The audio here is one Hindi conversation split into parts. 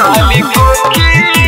I'm be cookie.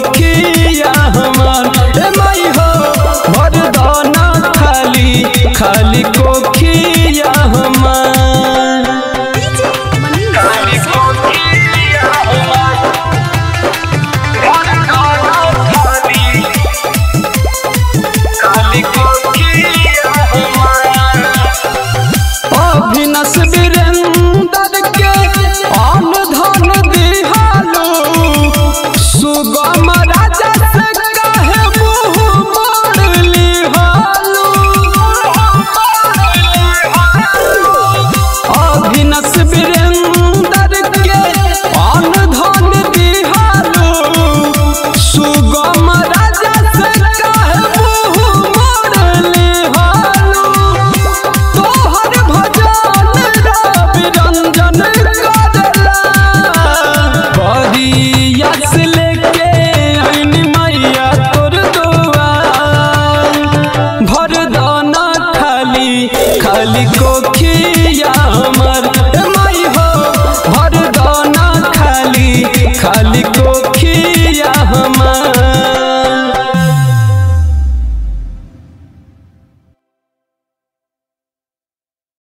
दुखिया हमार। माई हो भर दाना खाली खाली कोखिया हमार। go mother. लाल को खी